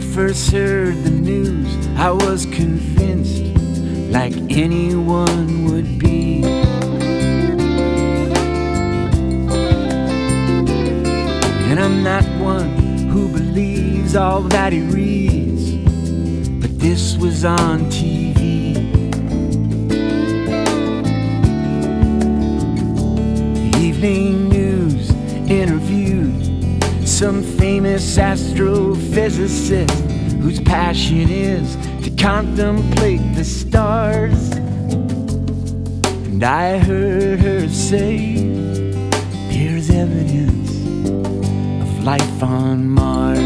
first heard the news, I was convinced, like anyone would be. And I'm not one who believes all that he reads, but this was on TV. Evening news interviewed some famous astrophysicist whose passion is to contemplate the stars. And I heard her say, There's evidence of life on Mars.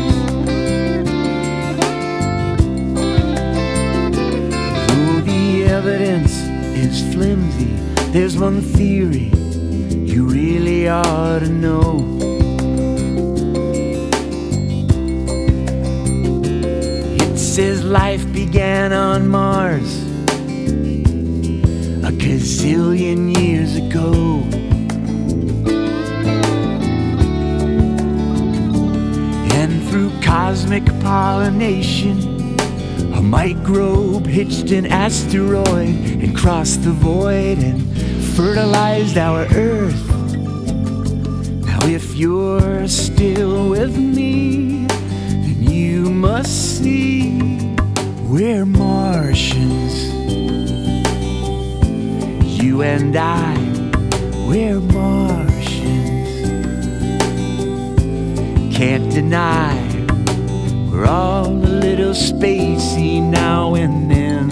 Though the evidence is flimsy, there's one theory you really ought to know. Says life began on Mars a gazillion years ago. And through cosmic pollination, a microbe hitched an asteroid and crossed the void and fertilized our Earth. Now, if you're still with me, must see we're Martians. You and I, we're Martians. Can't deny we're all a little spacey now and then.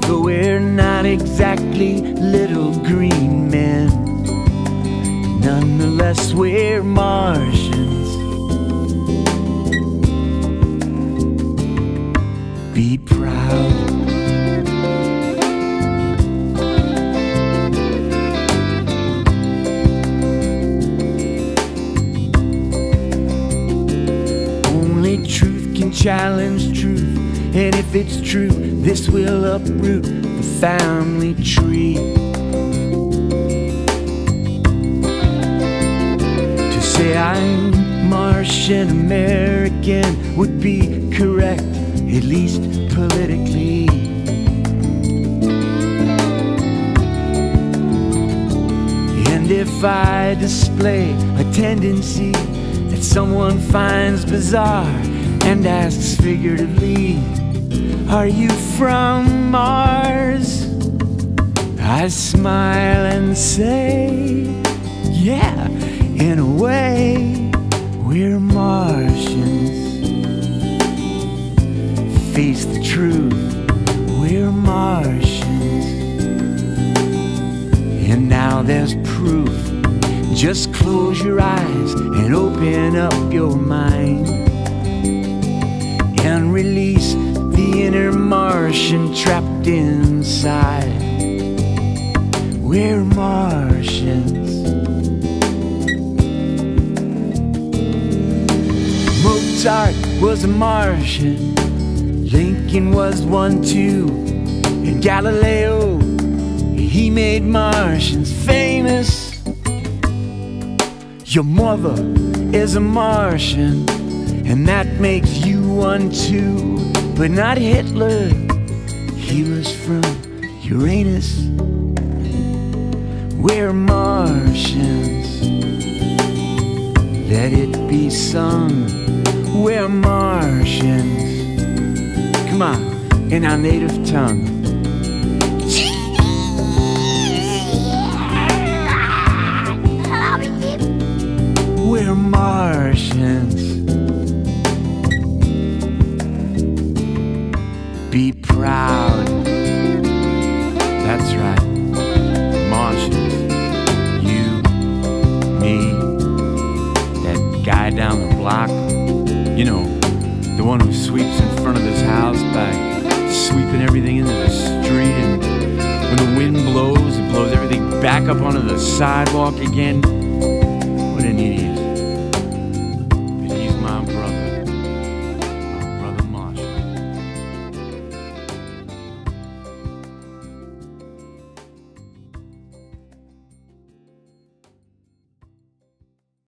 Though we're not exactly little green Be proud. Only truth can challenge truth. And if it's true, this will uproot the family tree. To say I'm Martian American would be correct, at least politically. And if I display a tendency that someone finds bizarre and asks figuratively, Are you from Mars? I smile and say, Yeah, in a way, we're Martians. Face the truth, we're Martians. And now there's proof. Just close your eyes and open up your mind. And release the inner Martian trapped inside. We're Martians. Mozart was a Martian. Lincoln was one too. And Galileo, he made Martians famous. Your mother is a Martian, and that makes you one too. But not Hitler, he was from Uranus. We're Martians. Let it be sung. We're Martians. Come in our native tongue. We're Martians. Be proud. That's right. Martians. You, me, that guy down the block. You know, the one who sweeps in front of his house by sweeping everything into the street. And when the wind blows, it blows everything back up onto the sidewalk again. What an idiot.